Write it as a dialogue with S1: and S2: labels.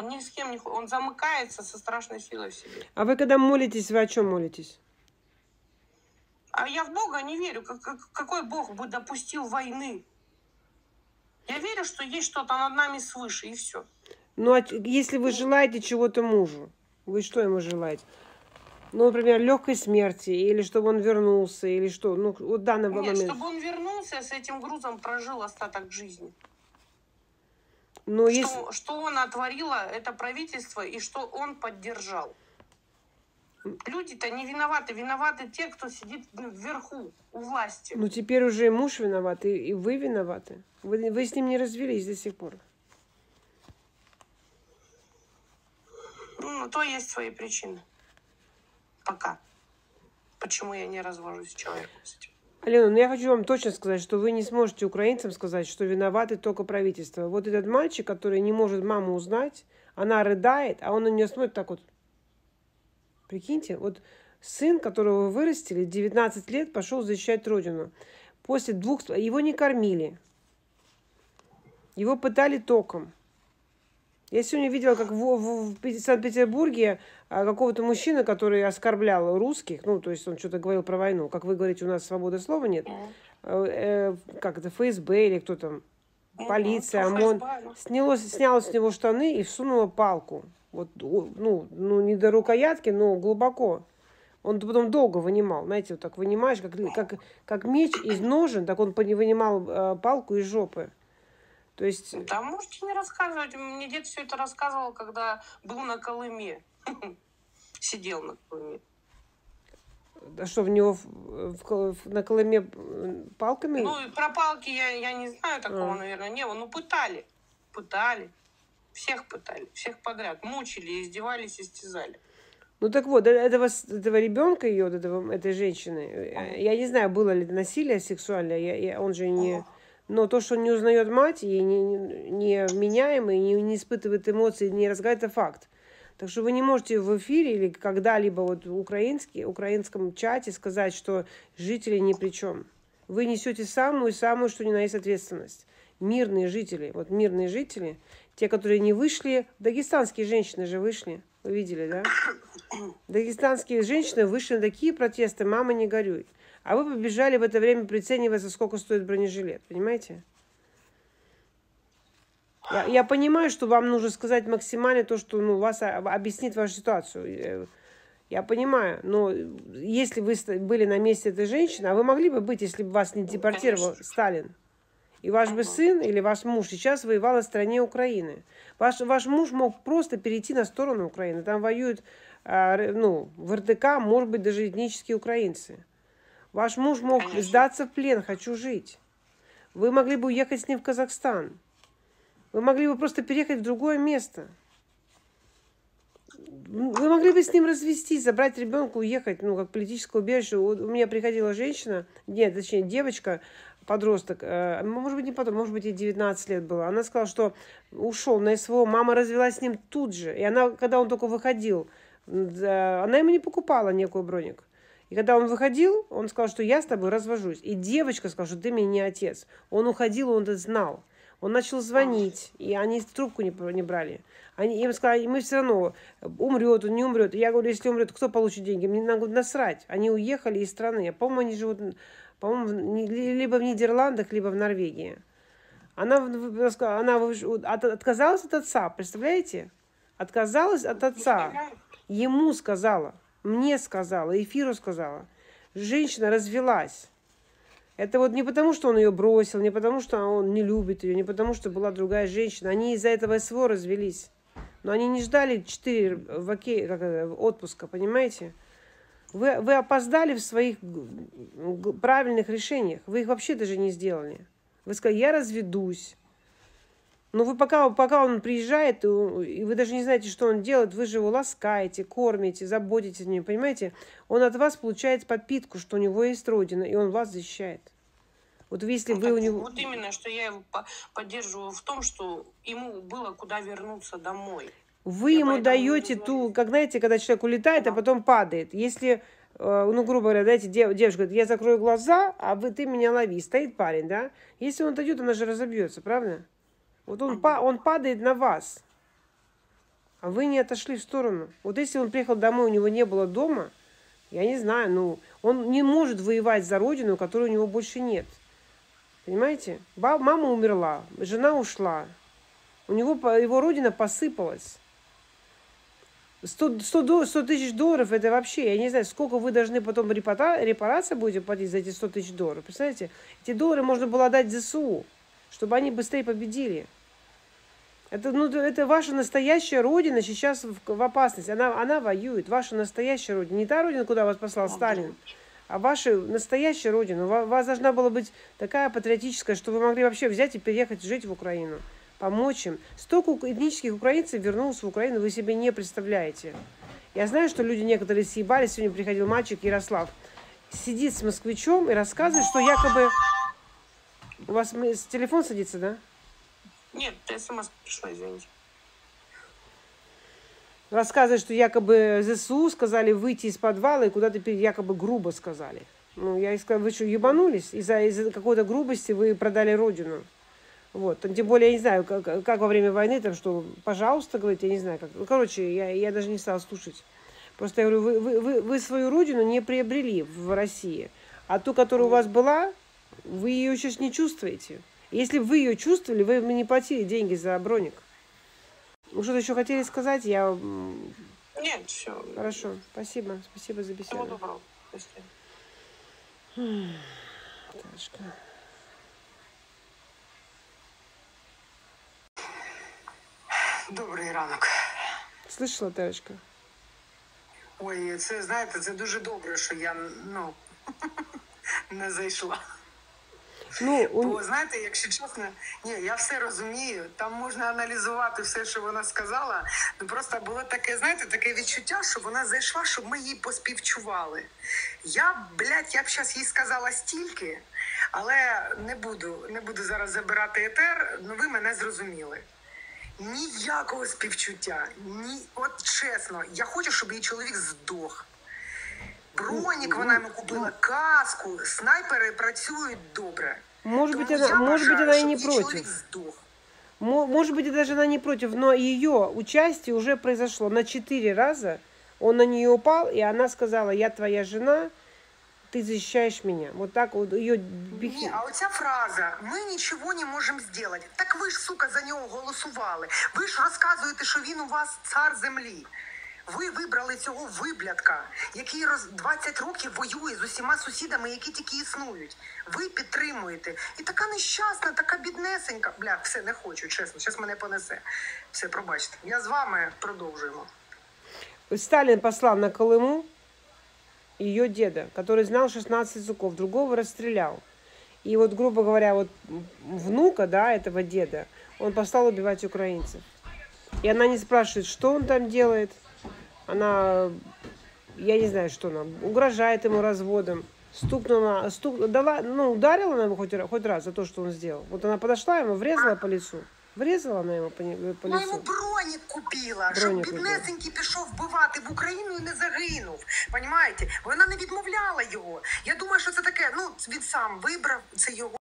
S1: Он ни с кем не... Он замыкается со страшной силой в себе.
S2: А вы когда молитесь, вы о чем молитесь?
S1: А я в Бога не верю. Как, как, какой Бог бы допустил войны? Я верю, что есть что-то над нами свыше, и все.
S2: Ну, а если вы желаете чего-то мужу, вы что ему желаете? Ну, например, легкой смерти, или чтобы он вернулся, или что? Ну, вот данного
S1: Нет,
S2: момента.
S1: чтобы он вернулся, с этим грузом прожил остаток жизни.
S2: Ну,
S1: что,
S2: если...
S1: что он отворило, это правительство, и что он поддержал. Люди-то не виноваты. Виноваты те, кто сидит ну, вверху, у власти.
S2: Ну, теперь уже муж виноват, и, и вы виноваты. Вы, вы с ним не развелись до сих пор.
S1: Ну, то есть свои причины. Пока. Почему я не развожусь с человеком с этим?
S2: Алена, ну я хочу вам точно сказать, что вы не сможете украинцам сказать, что виноваты только правительство. Вот этот мальчик, который не может маму узнать, она рыдает, а он на нее смотрит так вот. Прикиньте, вот сын, которого вы вырастили, 19 лет, пошел защищать родину. После двух... Его не кормили. Его пытали током. Я сегодня видела, как в, в, в Санкт-Петербурге а, какого-то мужчины, который оскорблял русских, ну, то есть он что-то говорил про войну. Как вы говорите, у нас свободы слова нет. Э, э, как это, ФСБ или кто там, полиция, ОМОН. Сняло, сняла с него штаны и всунула палку. Вот, ну, ну, не до рукоятки, но глубоко. Он потом долго вынимал, знаете, вот так вынимаешь, как, как, как меч из ножен, так он вынимал э, палку из жопы. То есть...
S1: Да, можете не рассказывать. Мне дед все это рассказывал, когда был на Колыме. Сидел на Колыме.
S2: А что, в него в, в, на Колыме палками?
S1: Ну, про палки я, я не знаю такого, а. наверное, не было. Ну, пытали. Пытали. Всех пытали. Всех подряд. Мучили, издевались, истязали.
S2: Ну так вот, этого, этого ребенка ее, этого, этой женщины, я не знаю, было ли насилие сексуальное, я, я, он же не... Но то, что он не узнает мать, и не, не вменяемый, не, не испытывает эмоций, не разговаривает, это факт. Так что вы не можете в эфире или когда-либо вот в украинский, украинском чате сказать, что жители ни при чем. Вы несете самую-самую, что ни на есть ответственность. Мирные жители, вот мирные жители, те, которые не вышли, дагестанские женщины же вышли, вы видели, да? Дагестанские женщины вышли на такие протесты, мама не горюй. А вы побежали в это время прицениваться, сколько стоит бронежилет, понимаете? Я, я понимаю, что вам нужно сказать максимально то, что ну, вас объяснит вашу ситуацию. Э, я понимаю, но если вы были на месте этой женщины, а вы могли бы быть, если бы вас не депортировал Сталин, и ваш бы сын или ваш муж сейчас воевал на стороне Украины. Ваш, ваш муж мог просто перейти на сторону Украины. Там воюют а, ну, в РДК, может быть, даже этнические украинцы. Ваш муж мог Конечно. сдаться в плен, хочу жить. Вы могли бы уехать с ним в Казахстан. Вы могли бы просто переехать в другое место. Вы могли бы с ним развестись, забрать ребенка, уехать, ну, как политическое убежище. У меня приходила женщина, нет, точнее, девочка, подросток, э, может быть, не подросток, может быть, ей 19 лет было. Она сказала, что ушел на СВО, мама развелась с ним тут же. И она, когда он только выходил, она ему не покупала некую броник. И когда он выходил, он сказал, что я с тобой развожусь. И девочка сказала, что ты мне не отец. Он уходил, он это знал. Он начал звонить, и они трубку не, не брали. Они им сказали, мы все равно, умрет он, не умрет. Я говорю, если умрет, кто получит деньги? Мне надо насрать. Они уехали из страны. По-моему, они живут, по-моему, либо в Нидерландах, либо в Норвегии. Она, она отказалась от отца, представляете? Отказалась от отца. Ему сказала. Мне сказала, эфиру сказала. Женщина развелась. Это вот не потому, что он ее бросил, не потому, что он не любит ее, не потому, что была другая женщина. Они из-за этого СВО развелись. Но они не ждали 4 ваке, как это, отпуска, понимаете? Вы, вы опоздали в своих правильных решениях. Вы их вообще даже не сделали. Вы сказали, я разведусь. Но вы пока, пока он приезжает, и вы даже не знаете, что он делает, вы же его ласкаете, кормите, заботитесь о нем, понимаете? Он от вас получает подпитку, что у него есть родина, и он вас защищает. Вот если ну, вы у него...
S1: Вот именно, что я его поддерживаю в том, что ему было куда вернуться домой.
S2: Вы я ему даете ту, как знаете, когда человек улетает, да. а потом падает. Если, э, ну, грубо говоря, знаете, девушка говорит, я закрою глаза, а вы, ты меня лови, стоит парень, да? Если он отойдет, она же разобьется, правда? Вот он, па он падает на вас. а вы не отошли в сторону. Вот если он приехал домой, у него не было дома, я не знаю, ну, он не может воевать за родину, которой у него больше нет. Понимаете? Баб, мама умерла, жена ушла. У него его родина посыпалась. 100, 100, 100 тысяч долларов это вообще, я не знаю, сколько вы должны потом репара, репарации будете платить за эти 100 тысяч долларов. Представляете? Эти доллары можно было отдать ЗСУ, чтобы они быстрее победили. Это, ну, это ваша настоящая родина сейчас в, в опасности. Она, она воюет. Ваша настоящая родина. Не та родина, куда вас послал Сталин, а ваша настоящая родина. У вас должна была быть такая патриотическая, что вы могли вообще взять и переехать жить в Украину. Помочь им. Столько этнических украинцев вернулось в Украину, вы себе не представляете. Я знаю, что люди некоторые съебались. Сегодня приходил мальчик Ярослав. Сидит с москвичом и рассказывает, что якобы... У вас телефон садится, да?
S3: Нет, смс пришла, извините.
S2: Рассказывает, что якобы ЗСУ сказали выйти из подвала и куда-то якобы грубо сказали. Ну, я и сказала, вы что, ебанулись? Из-за из какой-то грубости вы продали родину. Вот. Тем более, я не знаю, как, как во время войны, там что, пожалуйста, говорить, я не знаю, как. Ну, короче, я, я даже не стала слушать. Просто я говорю, вы, вы, вы, вы свою родину не приобрели в России. А ту, которая у вас была, вы ее сейчас не чувствуете. Если бы вы ее чувствовали, вы бы не платили деньги за броник. Вы что-то еще хотели сказать? Я...
S3: Нет, все.
S2: Хорошо, спасибо. Спасибо за беседу. Всего
S3: доброго. Спасибо. Ташка. Добрий ранок.
S2: Слышала, Терочка?
S3: Ой, це знаєте, це дуже добре, що я ну не зайшла. Ну, у... Бо знаєте, якщо чесно, ні, я все розумію. Там можна аналізувати все, що вона сказала. Ну просто було таке, знаєте, таке відчуття, що вона зайшла, щоб ми її поспівчували. Я, блядь, я б зараз їй сказала стільки, але не буду, не буду зараз забирати етер. Ну ви мене зрозуміли. Ніякого співчуття. Ні, от чесно, я хочу, щоб її чоловік здох. Бронік вона йому купила, каску, снайпери працюють добре.
S2: Может быть, она, может быть, она и не против. Может быть, даже она не против, но ее участие уже произошло на четыре раза. Он на нее упал, и она сказала, я твоя жена, ты защищаешь меня. Вот так вот ее
S3: бихи. Не, а оця фраза ми нічого не можемо зробити. Так ви ж, сука, за нього голосували. Ви ж розказуєте, що він у вас цар землі. Ви вибрали цього виблядка, який роз 20 років воює з усіма сусідами, які тільки існують. Ви підтримуєте. І така нещасна, така біднесенька. Бля, все не хочу, чесно. Зараз мене понесе. Все, пробачте. Я з вами продовжуємо.
S2: Сталин послал на Колыму ее деда, который знал 16 языков, другого расстрелял. И вот, грубо говоря, вот внука, да, этого деда, он послал убивать украинцев. И она не спрашивает, что он там делает, она, я не знаю, что она, угрожает ему разводом, стукнула, стук, дала, ну, ударила она его хоть, хоть раз за то, что он сделал. Вот она подошла ему, врезала по лицу. Врезала она йому по, по лицу.
S3: Вона йому бронік купила, бронік щоб біднесенький пішов вбивати в Україну і не загинув. Понімаєте? Вона не відмовляла його. Я думаю, що це таке. Ну він сам вибрав це його.